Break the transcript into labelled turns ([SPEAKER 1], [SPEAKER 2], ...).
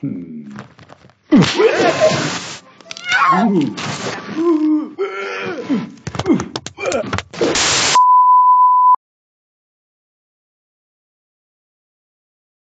[SPEAKER 1] Hmm. Ooh.